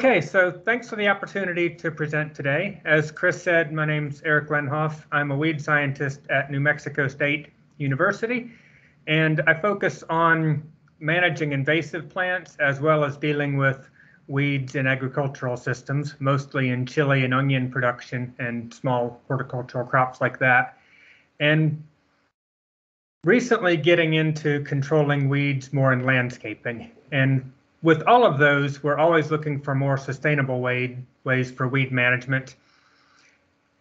Okay, so thanks for the opportunity to present today. As Chris said, my name's Erik Lehnhoff. I'm a weed scientist at New Mexico State University, and I focus on managing invasive plants as well as dealing with weeds in agricultural systems, mostly in chili and onion production and small horticultural crops like that. And recently getting into controlling weeds more in landscaping. And with all of those, we're always looking for more sustainable way, ways for weed management.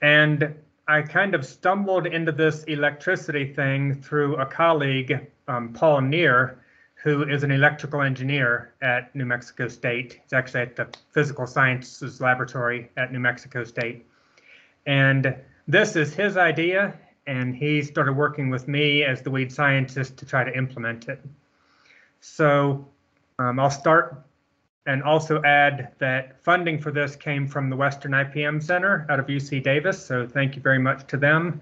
And I kind of stumbled into this electricity thing through a colleague, um, Paul Neer, who is an electrical engineer at New Mexico State. He's actually at the Physical Sciences Laboratory at New Mexico State. And this is his idea, and he started working with me as the weed scientist to try to implement it. So um, I'll start and also add that funding for this came from the Western IPM Center out of UC Davis. So thank you very much to them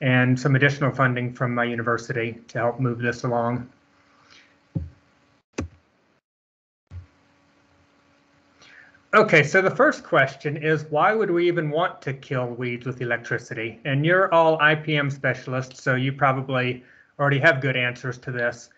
and some additional funding from my university to help move this along. Okay, so the first question is why would we even want to kill weeds with electricity? And you're all IPM specialists, so you probably already have good answers to this.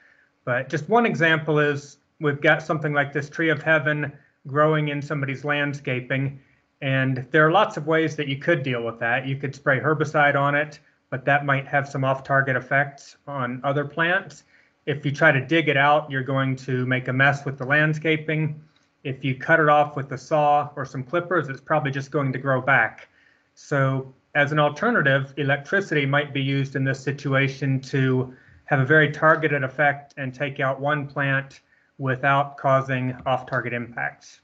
But just one example is we've got something like this tree of heaven growing in somebody's landscaping. And there are lots of ways that you could deal with that. You could spray herbicide on it, but that might have some off target effects on other plants. If you try to dig it out, you're going to make a mess with the landscaping. If you cut it off with a saw or some clippers, it's probably just going to grow back. So as an alternative, electricity might be used in this situation to have a very targeted effect and take out one plant without causing off-target impacts.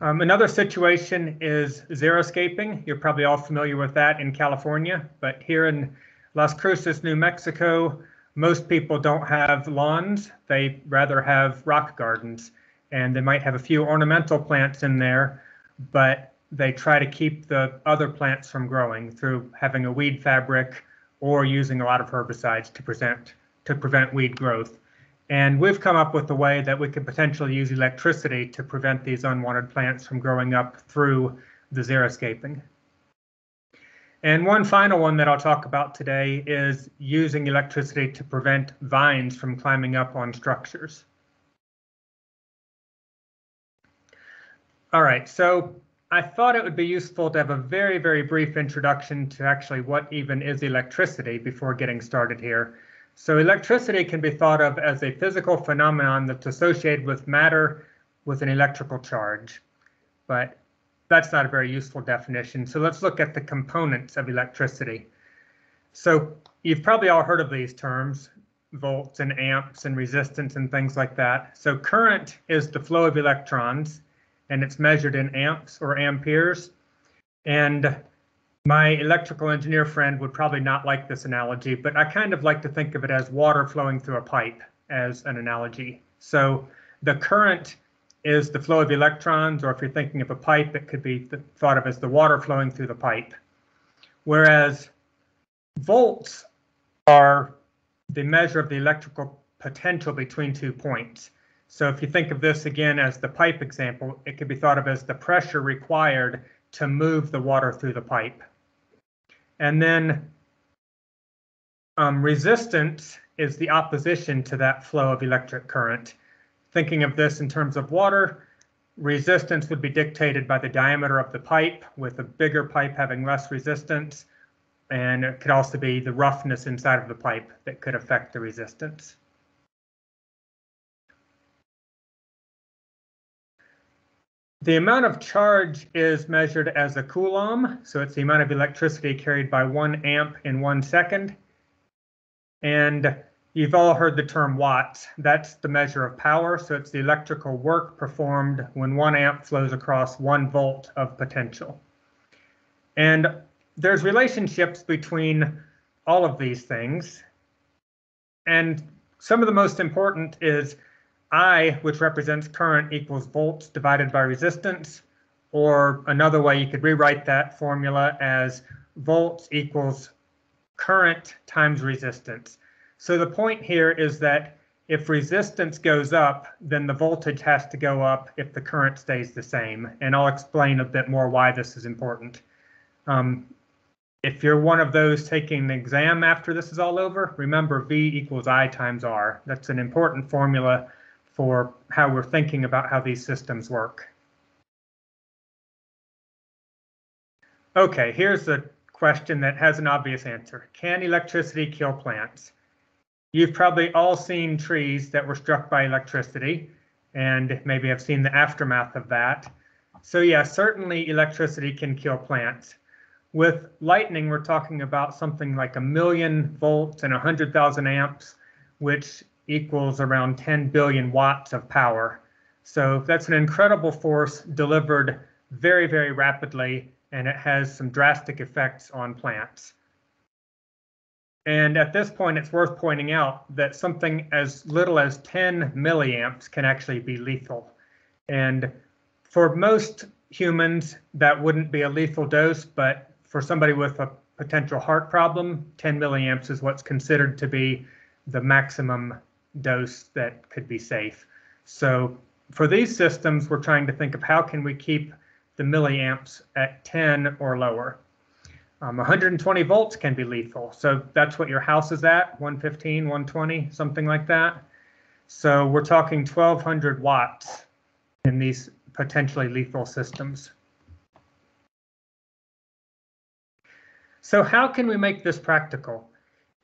Um, another situation is xeriscaping. You're probably all familiar with that in California, but here in Las Cruces, New Mexico, most people don't have lawns. They rather have rock gardens and they might have a few ornamental plants in there, but they try to keep the other plants from growing through having a weed fabric or using a lot of herbicides to present to prevent weed growth. And we've come up with a way that we could potentially use electricity to prevent these unwanted plants from growing up through the xeriscaping. And one final one that I'll talk about today is using electricity to prevent vines from climbing up on structures. All right, so I thought it would be useful to have a very, very brief introduction to actually what even is electricity before getting started here. So electricity can be thought of as a physical phenomenon that's associated with matter with an electrical charge. But that's not a very useful definition. So let's look at the components of electricity. So you've probably all heard of these terms, volts and amps and resistance and things like that. So current is the flow of electrons and it's measured in amps or amperes. And my electrical engineer friend would probably not like this analogy, but I kind of like to think of it as water flowing through a pipe as an analogy. So the current is the flow of electrons, or if you're thinking of a pipe, it could be thought of as the water flowing through the pipe. Whereas volts are the measure of the electrical potential between two points. So if you think of this again as the pipe example, it could be thought of as the pressure required to move the water through the pipe. And then um, resistance is the opposition to that flow of electric current. Thinking of this in terms of water, resistance would be dictated by the diameter of the pipe, with a bigger pipe having less resistance, and it could also be the roughness inside of the pipe that could affect the resistance. The amount of charge is measured as a coulomb, so it's the amount of electricity carried by one amp in one second. And You've all heard the term watts. That's the measure of power. So it's the electrical work performed when one amp flows across one volt of potential. And there's relationships between all of these things. And some of the most important is I, which represents current equals volts divided by resistance, or another way you could rewrite that formula as volts equals current times resistance. So the point here is that if resistance goes up, then the voltage has to go up if the current stays the same. And I'll explain a bit more why this is important. Um, if you're one of those taking an exam after this is all over, remember V equals I times R. That's an important formula for how we're thinking about how these systems work. Okay, here's a question that has an obvious answer. Can electricity kill plants? You've probably all seen trees that were struck by electricity and maybe have seen the aftermath of that. So yeah, certainly electricity can kill plants. With lightning, we're talking about something like a million volts and 100,000 amps, which equals around 10 billion watts of power. So that's an incredible force delivered very, very rapidly, and it has some drastic effects on plants. And at this point, it's worth pointing out that something as little as 10 milliamps can actually be lethal. And for most humans, that wouldn't be a lethal dose, but for somebody with a potential heart problem, 10 milliamps is what's considered to be the maximum dose that could be safe. So for these systems, we're trying to think of how can we keep the milliamps at 10 or lower. Um, 120 volts can be lethal. So that's what your house is at, 115, 120, something like that. So we're talking 1200 watts in these potentially lethal systems. So how can we make this practical?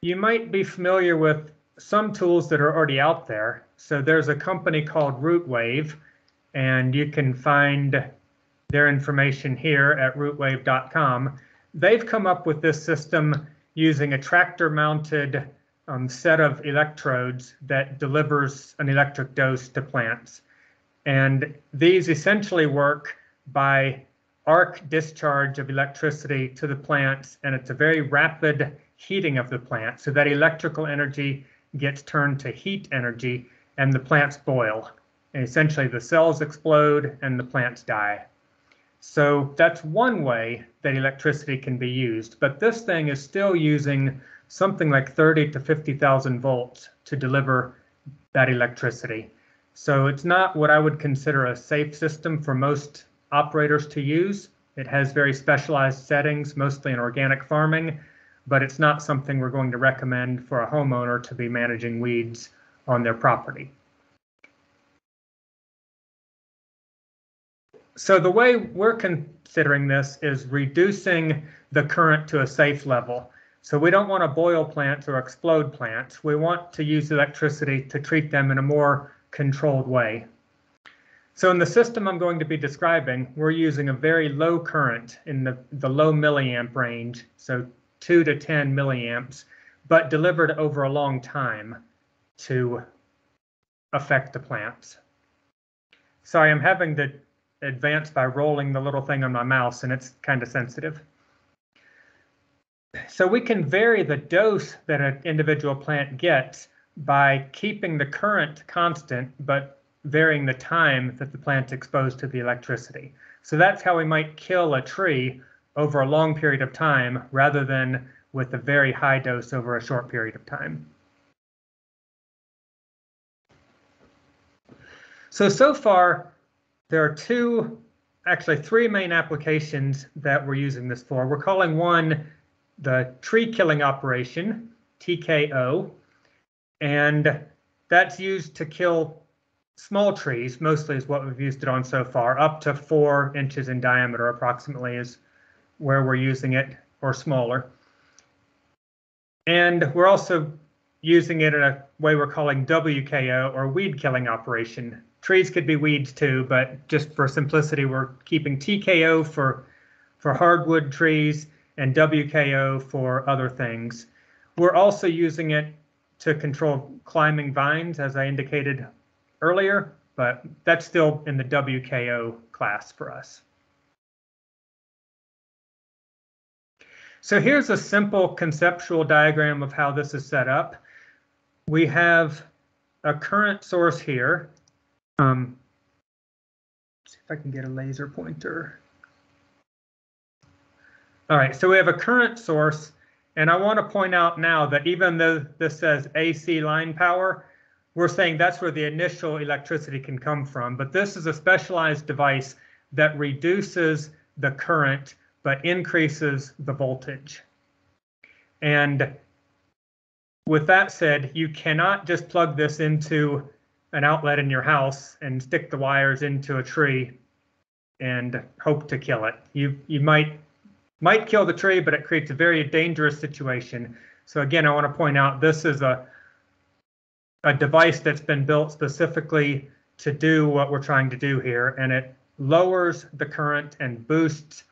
You might be familiar with some tools that are already out there. So there's a company called RootWave, and you can find their information here at rootwave.com. They've come up with this system using a tractor mounted um, set of electrodes that delivers an electric dose to plants. And these essentially work by arc discharge of electricity to the plants, and it's a very rapid heating of the plant. So that electrical energy gets turned to heat energy and the plants boil. And essentially the cells explode and the plants die. So that's one way that electricity can be used, but this thing is still using something like 30 to 50,000 volts to deliver that electricity. So it's not what I would consider a safe system for most operators to use. It has very specialized settings, mostly in organic farming, but it's not something we're going to recommend for a homeowner to be managing weeds on their property. So the way we're considering this is reducing the current to a safe level. So we don't want to boil plants or explode plants. We want to use electricity to treat them in a more controlled way. So in the system I'm going to be describing, we're using a very low current in the, the low milliamp range, so 2 to 10 milliamps, but delivered over a long time to affect the plants. Sorry, I'm having to advance by rolling the little thing on my mouse and it's kind of sensitive. So we can vary the dose that an individual plant gets by keeping the current constant, but varying the time that the plant's exposed to the electricity. So that's how we might kill a tree over a long period of time rather than with a very high dose over a short period of time. So, so far, there are two, actually three main applications that we're using this for. We're calling one the tree killing operation, TKO, and that's used to kill small trees, mostly is what we've used it on so far, up to four inches in diameter approximately is where we're using it, or smaller. And we're also using it in a way we're calling WKO, or weed killing operation, trees could be weeds too, but just for simplicity, we're keeping TKO for, for hardwood trees and WKO for other things. We're also using it to control climbing vines, as I indicated earlier, but that's still in the WKO class for us. So here's a simple conceptual diagram of how this is set up. We have a current source here um, see if I can get a laser pointer. All right, so we have a current source, and I want to point out now that even though this says AC line power, we're saying that's where the initial electricity can come from. But this is a specialized device that reduces the current but increases the voltage. And with that said, you cannot just plug this into an outlet in your house and stick the wires into a tree and hope to kill it. You you might might kill the tree, but it creates a very dangerous situation. So again, I want to point out this is a a device that's been built specifically to do what we're trying to do here, and it lowers the current and boosts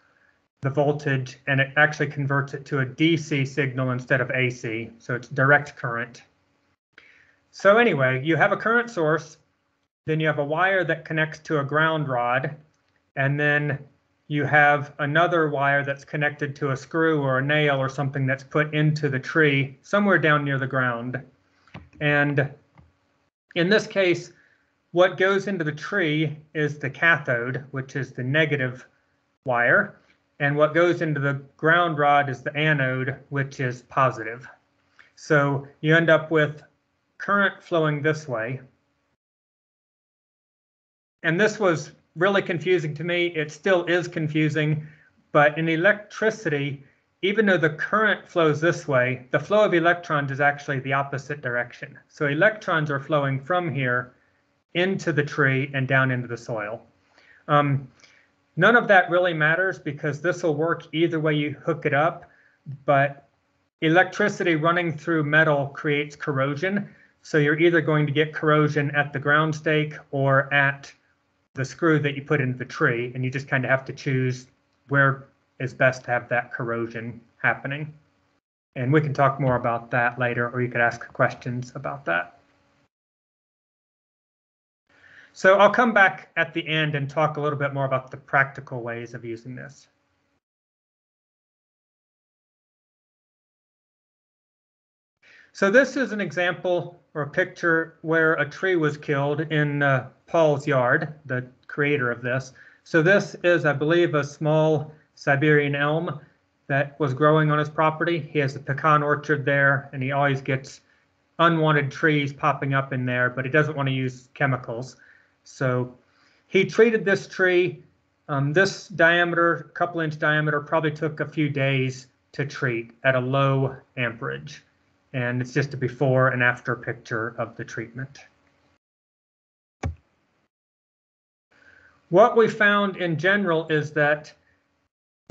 the voltage, and it actually converts it to a DC signal instead of AC, so it's direct current. So anyway, you have a current source, then you have a wire that connects to a ground rod, and then you have another wire that's connected to a screw or a nail or something that's put into the tree somewhere down near the ground. And in this case, what goes into the tree is the cathode, which is the negative wire, and what goes into the ground rod is the anode, which is positive. So you end up with current flowing this way. And this was really confusing to me. It still is confusing, but in electricity, even though the current flows this way, the flow of electrons is actually the opposite direction. So electrons are flowing from here into the tree and down into the soil. Um, none of that really matters because this will work either way you hook it up, but electricity running through metal creates corrosion. So you're either going to get corrosion at the ground stake or at the screw that you put into the tree, and you just kind of have to choose where is best to have that corrosion happening. And we can talk more about that later, or you could ask questions about that. So I'll come back at the end and talk a little bit more about the practical ways of using this. So this is an example or a picture where a tree was killed in uh, Paul's yard, the creator of this. So this is, I believe, a small Siberian elm that was growing on his property. He has a pecan orchard there, and he always gets unwanted trees popping up in there, but he doesn't want to use chemicals. So he treated this tree. Um, this diameter, couple inch diameter, probably took a few days to treat at a low amperage. And it's just a before and after picture of the treatment. What we found in general is that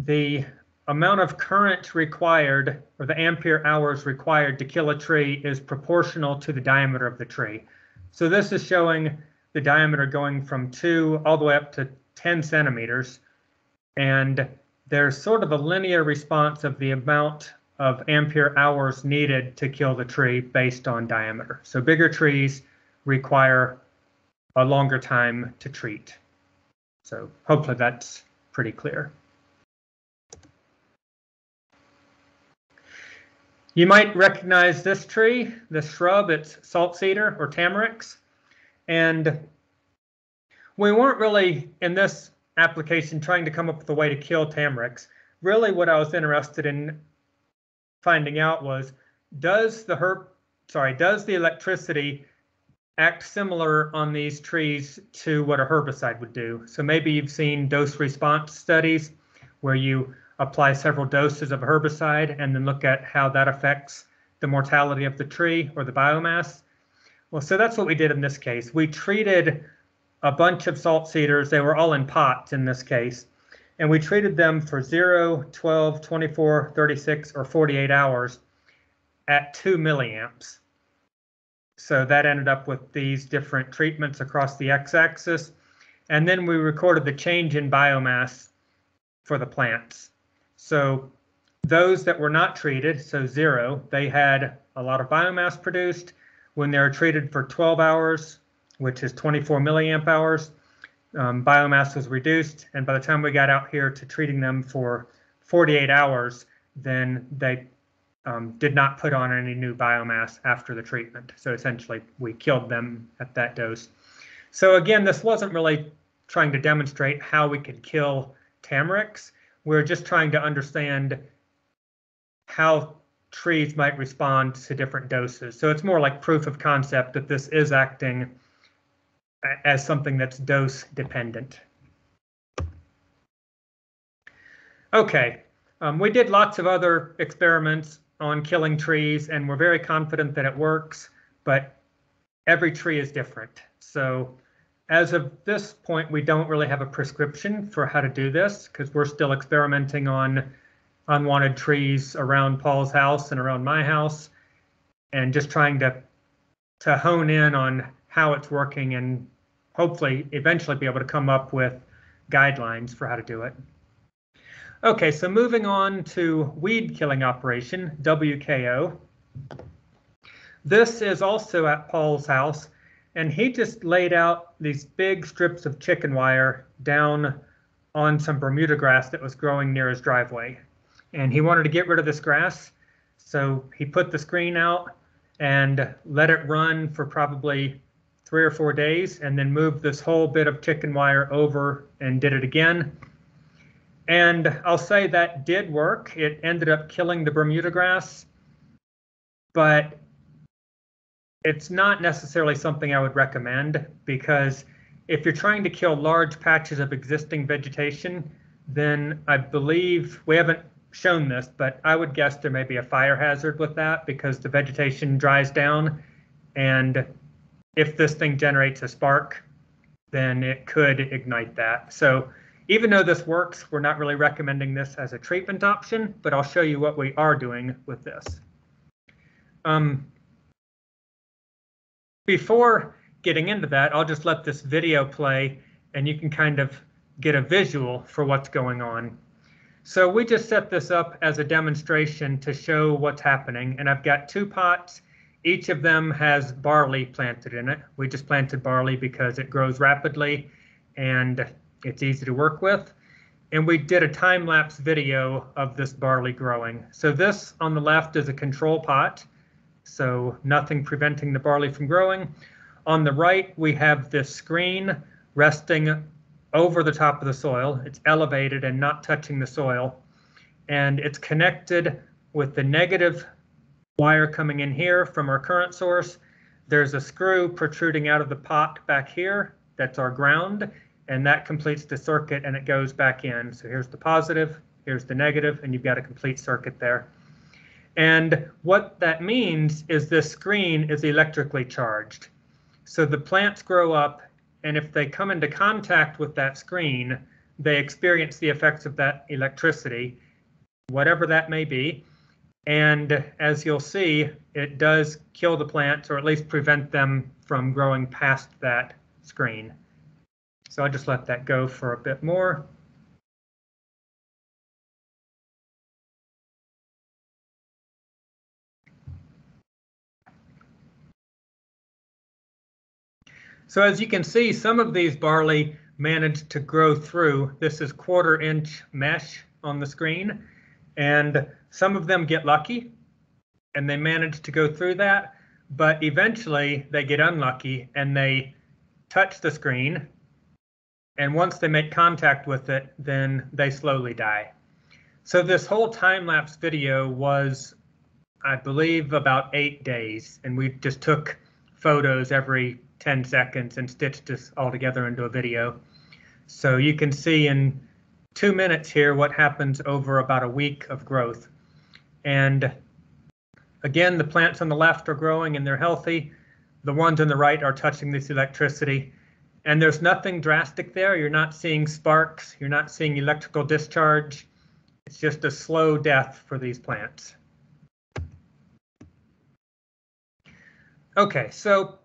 the amount of current required or the ampere hours required to kill a tree is proportional to the diameter of the tree. So this is showing the diameter going from 2 all the way up to 10 centimeters. And there's sort of a linear response of the amount of ampere hours needed to kill the tree based on diameter. So bigger trees require a longer time to treat. So hopefully that's pretty clear. You might recognize this tree, this shrub, it's salt cedar or tamarix. And we weren't really in this application trying to come up with a way to kill tamarix. Really what I was interested in finding out was, does the herb, sorry, does the electricity act similar on these trees to what a herbicide would do? So maybe you've seen dose response studies where you apply several doses of herbicide and then look at how that affects the mortality of the tree or the biomass. Well, so that's what we did in this case. We treated a bunch of salt cedars. They were all in pots in this case and we treated them for 0, 12, 24, 36, or 48 hours at 2 milliamps. So that ended up with these different treatments across the x-axis. And then we recorded the change in biomass for the plants. So those that were not treated, so zero, they had a lot of biomass produced. When they were treated for 12 hours, which is 24 milliamp hours, um, biomass was reduced, and by the time we got out here to treating them for 48 hours, then they um, did not put on any new biomass after the treatment. So essentially, we killed them at that dose. So again, this wasn't really trying to demonstrate how we could kill tamarix. We we're just trying to understand how trees might respond to different doses. So it's more like proof of concept that this is acting as something that's dose dependent. Okay, um, we did lots of other experiments on killing trees and we're very confident that it works, but every tree is different. So as of this point, we don't really have a prescription for how to do this because we're still experimenting on unwanted trees around Paul's house and around my house and just trying to to hone in on how it's working and hopefully eventually be able to come up with guidelines for how to do it. Okay, so moving on to weed killing operation, WKO. This is also at Paul's house, and he just laid out these big strips of chicken wire down on some Bermuda grass that was growing near his driveway. And he wanted to get rid of this grass, so he put the screen out and let it run for probably three or four days, and then moved this whole bit of chicken wire over and did it again and I'll say that did work. It ended up killing the Bermuda grass, but it's not necessarily something I would recommend because if you're trying to kill large patches of existing vegetation, then I believe we haven't shown this, but I would guess there may be a fire hazard with that because the vegetation dries down. And if this thing generates a spark, then it could ignite that. So even though this works, we're not really recommending this as a treatment option, but I'll show you what we are doing with this. Um, before getting into that, I'll just let this video play and you can kind of get a visual for what's going on. So we just set this up as a demonstration to show what's happening. And I've got two pots. Each of them has barley planted in it. We just planted barley because it grows rapidly and it's easy to work with. And we did a time lapse video of this barley growing. So this on the left is a control pot. So nothing preventing the barley from growing. On the right, we have this screen resting over the top of the soil. It's elevated and not touching the soil. And it's connected with the negative wire coming in here from our current source. There's a screw protruding out of the pot back here. That's our ground and that completes the circuit and it goes back in. So here's the positive, here's the negative, and you've got a complete circuit there. And what that means is this screen is electrically charged. So the plants grow up, and if they come into contact with that screen, they experience the effects of that electricity, whatever that may be. And as you'll see, it does kill the plants or at least prevent them from growing past that screen. So I'll just let that go for a bit more. So as you can see, some of these barley managed to grow through. This is quarter inch mesh on the screen, and some of them get lucky and they manage to go through that, but eventually they get unlucky and they touch the screen and once they make contact with it, then they slowly die. So this whole time-lapse video was, I believe, about eight days, and we just took photos every 10 seconds and stitched this all together into a video. So you can see in two minutes here what happens over about a week of growth. And again, the plants on the left are growing and they're healthy. The ones on the right are touching this electricity. And there's nothing drastic there. You're not seeing sparks. You're not seeing electrical discharge. It's just a slow death for these plants. Okay, so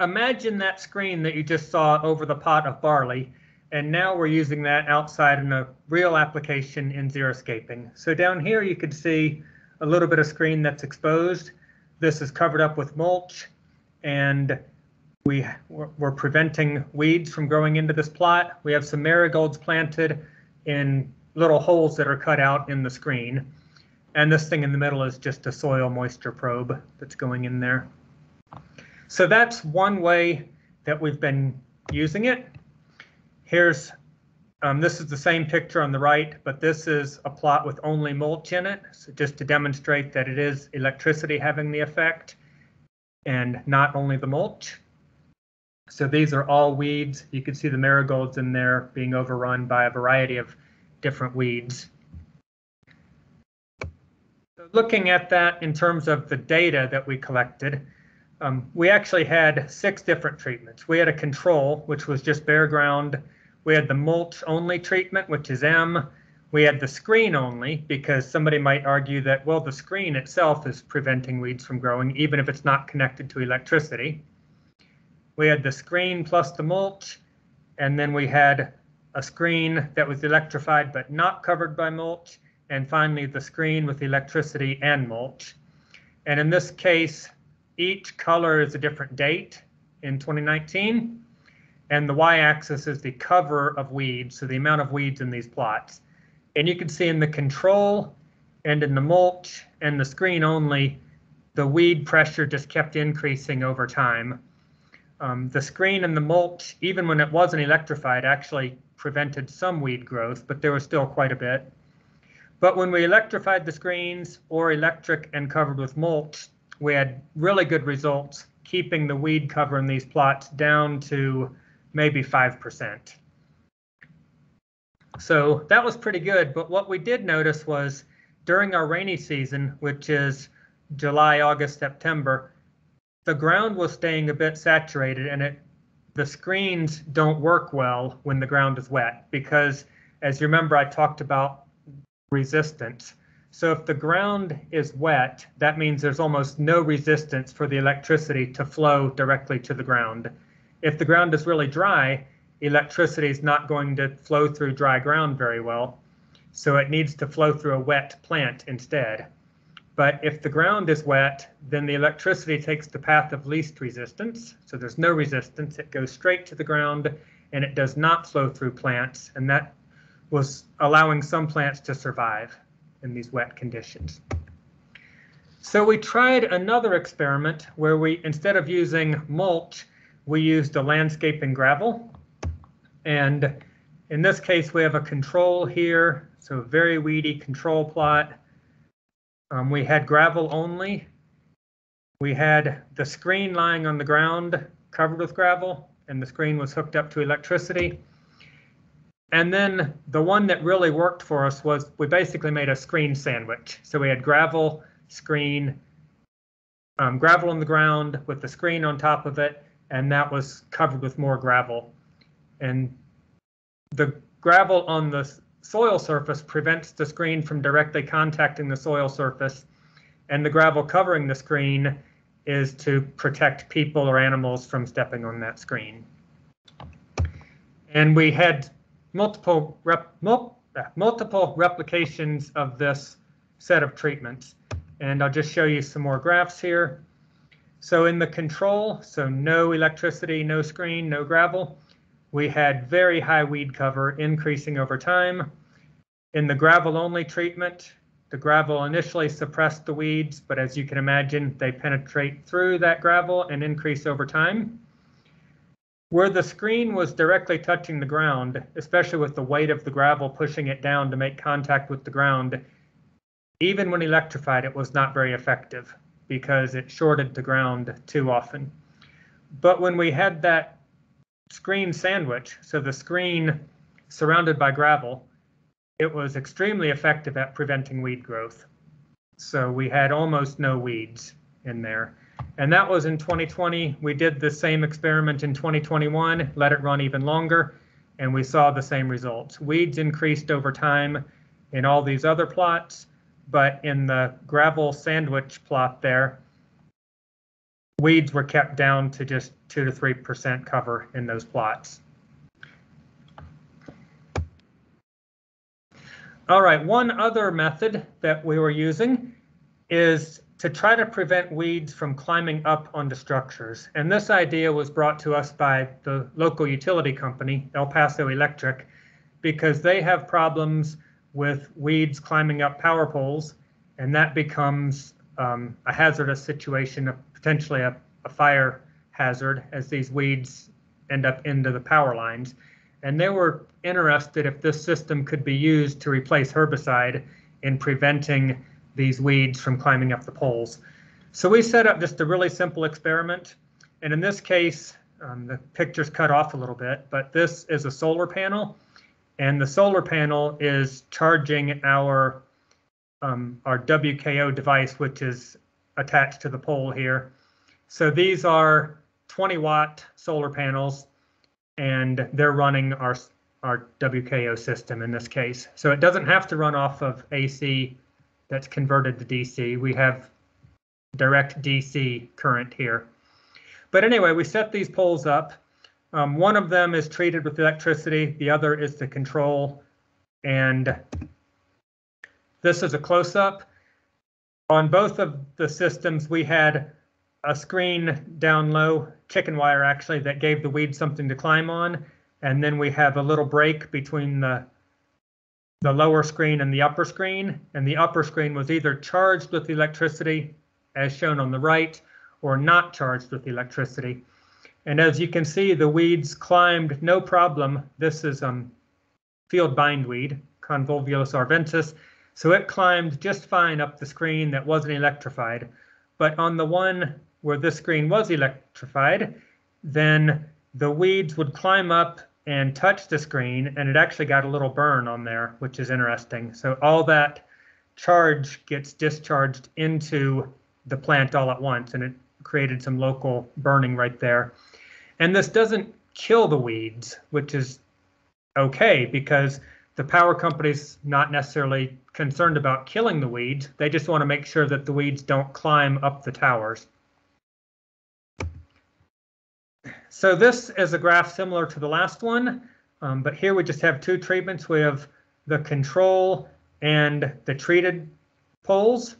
imagine that screen that you just saw over the pot of barley, and now we're using that outside in a real application in xeriscaping. So down here you can see a little bit of screen that's exposed. This is covered up with mulch, and we, we're preventing weeds from growing into this plot. We have some marigolds planted in little holes that are cut out in the screen. And this thing in the middle is just a soil moisture probe that's going in there. So that's one way that we've been using it. Here's Um, this is the same picture on the right, but this is a plot with only mulch in it, so just to demonstrate that it is electricity having the effect and not only the mulch. So these are all weeds. You can see the marigolds in there being overrun by a variety of different weeds. So looking at that in terms of the data that we collected, um, we actually had six different treatments. We had a control, which was just bare ground we had the mulch only treatment, which is M. We had the screen only because somebody might argue that, well, the screen itself is preventing weeds from growing, even if it's not connected to electricity. We had the screen plus the mulch, and then we had a screen that was electrified but not covered by mulch, and finally the screen with electricity and mulch. And in this case, each color is a different date in 2019 and the y-axis is the cover of weeds, so the amount of weeds in these plots. And you can see in the control and in the mulch and the screen only, the weed pressure just kept increasing over time. Um, the screen and the mulch, even when it wasn't electrified, actually prevented some weed growth, but there was still quite a bit. But when we electrified the screens or electric and covered with mulch, we had really good results keeping the weed cover in these plots down to maybe 5%. So that was pretty good. But what we did notice was during our rainy season, which is July, August, September, the ground was staying a bit saturated and it the screens don't work well when the ground is wet because as you remember I talked about resistance. So if the ground is wet, that means there's almost no resistance for the electricity to flow directly to the ground. If the ground is really dry, electricity is not going to flow through dry ground very well. So it needs to flow through a wet plant instead. But if the ground is wet, then the electricity takes the path of least resistance. So there's no resistance. It goes straight to the ground and it does not flow through plants. And that was allowing some plants to survive in these wet conditions. So we tried another experiment where we, instead of using mulch, we used a landscaping gravel. And in this case, we have a control here, so very weedy control plot. Um, we had gravel only. We had the screen lying on the ground covered with gravel, and the screen was hooked up to electricity. And then the one that really worked for us was we basically made a screen sandwich. So we had gravel, screen, um, gravel on the ground with the screen on top of it, and that was covered with more gravel. And the gravel on the soil surface prevents the screen from directly contacting the soil surface, and the gravel covering the screen is to protect people or animals from stepping on that screen. And we had multiple rep, mul uh, multiple replications of this set of treatments. And I'll just show you some more graphs here. So in the control, so no electricity, no screen, no gravel, we had very high weed cover increasing over time. In the gravel only treatment, the gravel initially suppressed the weeds, but as you can imagine, they penetrate through that gravel and increase over time. Where the screen was directly touching the ground, especially with the weight of the gravel pushing it down to make contact with the ground, even when electrified, it was not very effective because it shorted the ground too often. But when we had that screen sandwich, so the screen surrounded by gravel, it was extremely effective at preventing weed growth. So we had almost no weeds in there. And that was in 2020. We did the same experiment in 2021, let it run even longer, and we saw the same results. Weeds increased over time in all these other plots, but in the gravel sandwich plot there, weeds were kept down to just 2 to 3% cover in those plots. All right, one other method that we were using is to try to prevent weeds from climbing up onto structures. And this idea was brought to us by the local utility company, El Paso Electric, because they have problems with weeds climbing up power poles, and that becomes um, a hazardous situation, potentially a, a, fire hazard, as these weeds end up into the power lines. and they were interested if this system could be used to replace herbicide in preventing these weeds from climbing up the poles. So we set up just a really simple experiment. And in this case, um, the picture's cut off a little bit, but this is a solar panel. And the solar panel is charging our, um, our WKO device, which is attached to the pole here. So these are 20 watt solar panels and they're running our, our WKO system in this case. So it doesn't have to run off of AC that's converted to DC. We have direct DC current here. But anyway, we set these poles up. Um, one of them is treated with electricity, the other is the control. And this is a close-up. On both of the systems, we had a screen down low, chicken wire actually, that gave the weed something to climb on. And then we have a little break between the the lower screen and the upper screen, and the upper screen was either charged with electricity, as shown on the right, or not charged with electricity. And as you can see, the weeds climbed no problem. This is um, field bindweed, Convolvulus arvensis. So it climbed just fine up the screen that wasn't electrified. But on the one where this screen was electrified, then the weeds would climb up and touched the screen and it actually got a little burn on there, which is interesting. So all that charge gets discharged into the plant all at once and it created some local burning right there. And this doesn't kill the weeds, which is okay because the power company's not necessarily concerned about killing the weeds. They just want to make sure that the weeds don't climb up the towers. So this is a graph similar to the last one, um, but here we just have two treatments. We have the control and the treated poles.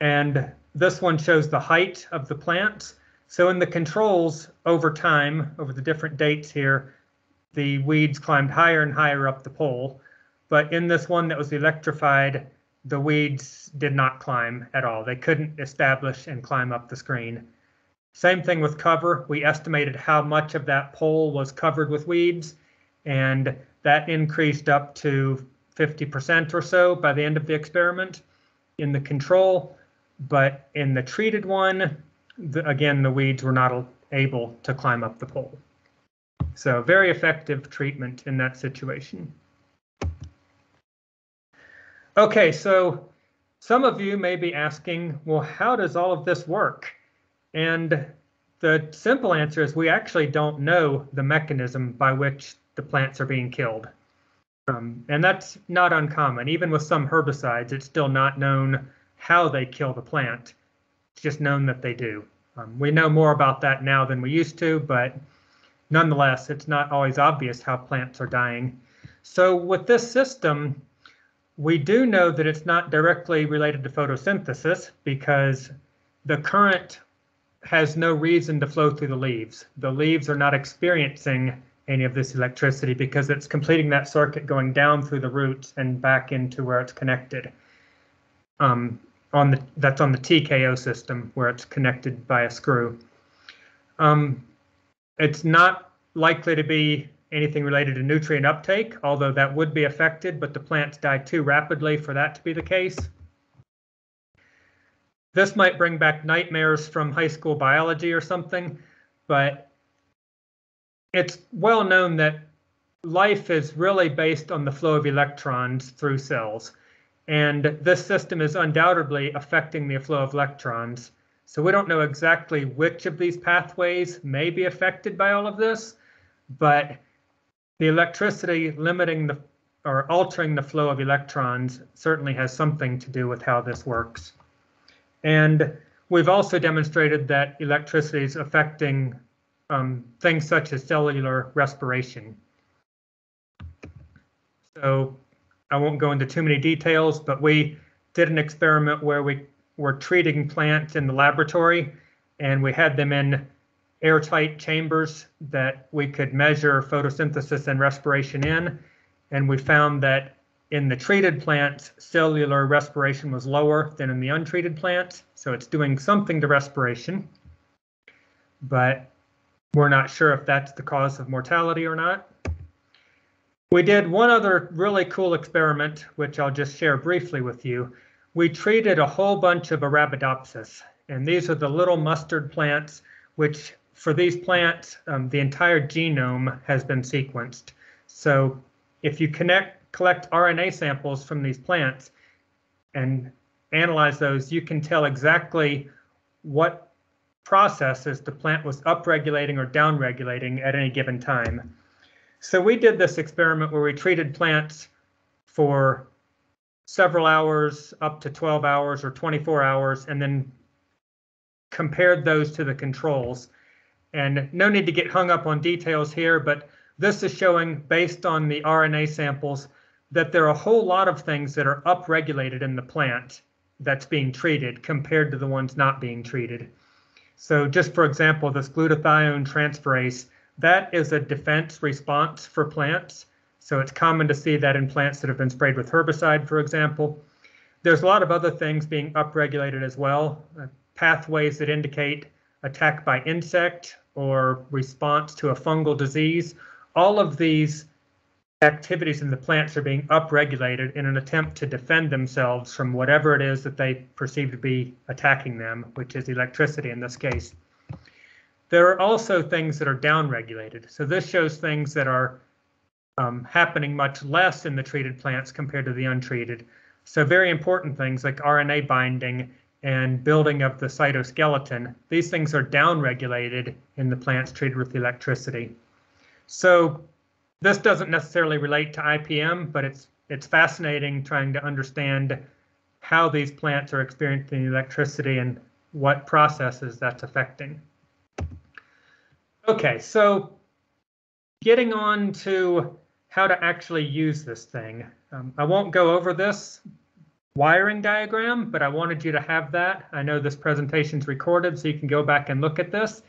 And this one shows the height of the plants. So in the controls over time, over the different dates here, the weeds climbed higher and higher up the pole. But in this one that was electrified, the weeds did not climb at all. They couldn't establish and climb up the screen. Same thing with cover. We estimated how much of that pole was covered with weeds, and that increased up to 50% or so by the end of the experiment in the control. But in the treated one, the, again, the weeds were not able to climb up the pole. So very effective treatment in that situation. Okay, so some of you may be asking, well, how does all of this work? And the simple answer is we actually don't know the mechanism by which the plants are being killed. Um, and that's not uncommon. Even with some herbicides, it's still not known how they kill the plant. It's just known that they do. Um, we know more about that now than we used to, but nonetheless, it's not always obvious how plants are dying. So with this system, we do know that it's not directly related to photosynthesis because the current has no reason to flow through the leaves. The leaves are not experiencing any of this electricity because it's completing that circuit going down through the roots and back into where it's connected. Um, on the that's on the TKO system where it's connected by a screw. Um, it's not likely to be anything related to nutrient uptake, although that would be affected, but the plants die too rapidly for that to be the case. This might bring back nightmares from high school biology or something, but it's well known that life is really based on the flow of electrons through cells. And this system is undoubtedly affecting the flow of electrons. So we don't know exactly which of these pathways may be affected by all of this, but the electricity limiting the or altering the flow of electrons certainly has something to do with how this works. And we've also demonstrated that electricity is affecting um, things such as cellular respiration. So I won't go into too many details, but we did an experiment where we were treating plants in the laboratory and we had them in airtight chambers that we could measure photosynthesis and respiration in. And we found that in the treated plants, cellular respiration was lower than in the untreated plants, so it's doing something to respiration, but we're not sure if that's the cause of mortality or not. We did one other really cool experiment, which I'll just share briefly with you. We treated a whole bunch of Arabidopsis, and these are the little mustard plants, which for these plants, um, the entire genome has been sequenced. So if you connect, collect RNA samples from these plants and analyze those, you can tell exactly what processes the plant was upregulating or downregulating at any given time. So we did this experiment where we treated plants for several hours, up to 12 hours or 24 hours, and then compared those to the controls. And no need to get hung up on details here, but this is showing based on the RNA samples that there are a whole lot of things that are upregulated in the plant that's being treated compared to the ones not being treated. So just for example, this glutathione transferase that is a defense response for plants. So it's common to see that in plants that have been sprayed with herbicide, for example. There's a lot of other things being upregulated as well, uh, pathways that indicate attack by insect or response to a fungal disease. All of these activities in the plants are being upregulated in an attempt to defend themselves from whatever it is that they perceive to be attacking them, which is electricity in this case. There are also things that are downregulated. So this shows things that are um, happening much less in the treated plants compared to the untreated. So very important things like RNA binding and building of the cytoskeleton, these things are downregulated in the plants treated with electricity. So this doesn't necessarily relate to IPM, but it's it's fascinating trying to understand how these plants are experiencing electricity and what processes that's affecting. Okay, so getting on to how to actually use this thing. Um, I won't go over this wiring diagram, but I wanted you to have that. I know this presentation's recorded, so you can go back and look at this.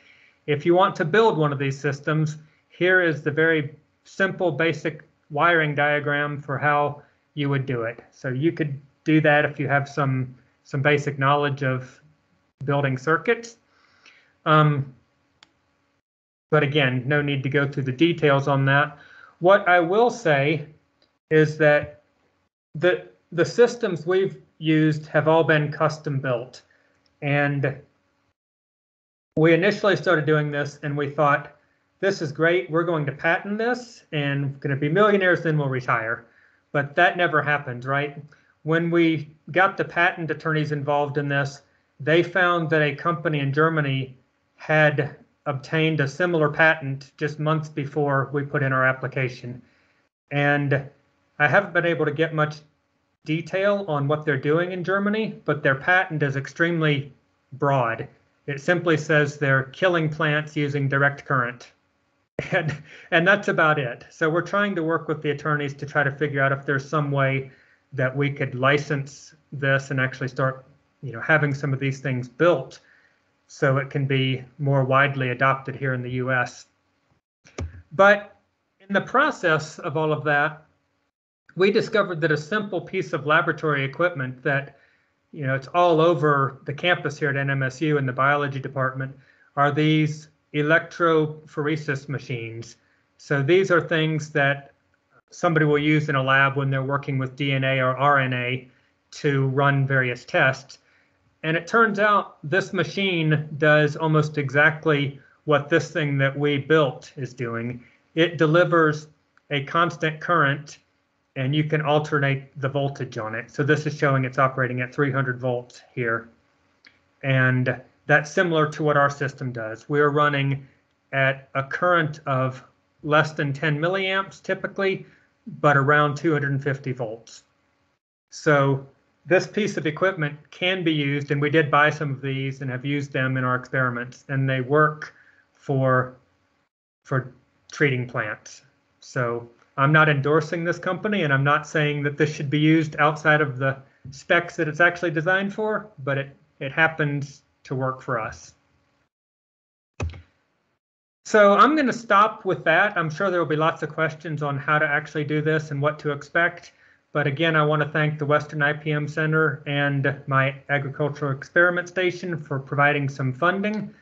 If you want to build one of these systems, here is the very simple, basic wiring diagram for how you would do it. So you could do that if you have some some basic knowledge of building circuits. Um, but again, no need to go through the details on that. What I will say is that the, the systems we've used have all been custom built. And we initially started doing this and we thought, this is great, we're going to patent this and going to be millionaires, then we'll retire. But that never happened, right? When we got the patent attorneys involved in this, they found that a company in Germany had obtained a similar patent just months before we put in our application. And I haven't been able to get much detail on what they're doing in Germany, but their patent is extremely broad. It simply says they're killing plants using direct current. And, and that's about it. So we're trying to work with the attorneys to try to figure out if there's some way that we could license this and actually start, you know, having some of these things built so it can be more widely adopted here in the US. But in the process of all of that, we discovered that a simple piece of laboratory equipment that, you know, it's all over the campus here at NMSU in the biology department are these electrophoresis machines. So these are things that somebody will use in a lab when they're working with DNA or RNA to run various tests. And it turns out this machine does almost exactly what this thing that we built is doing. It delivers a constant current and you can alternate the voltage on it. So this is showing it's operating at 300 volts here. And that's similar to what our system does. We're running at a current of less than 10 milliamps typically, but around 250 volts. So this piece of equipment can be used, and we did buy some of these and have used them in our experiments, and they work for for treating plants. So I'm not endorsing this company, and I'm not saying that this should be used outside of the specs that it's actually designed for, but it it happens to work for us. So I'm going to stop with that. I'm sure there will be lots of questions on how to actually do this and what to expect. But again, I want to thank the Western IPM Center and my Agricultural Experiment Station for providing some funding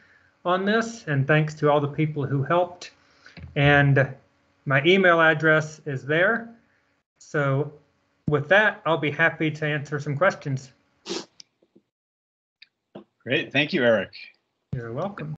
on this. And thanks to all the people who helped. And My email address is there. So with that, I'll be happy to answer some questions. Great, thank you, Erik. You're welcome.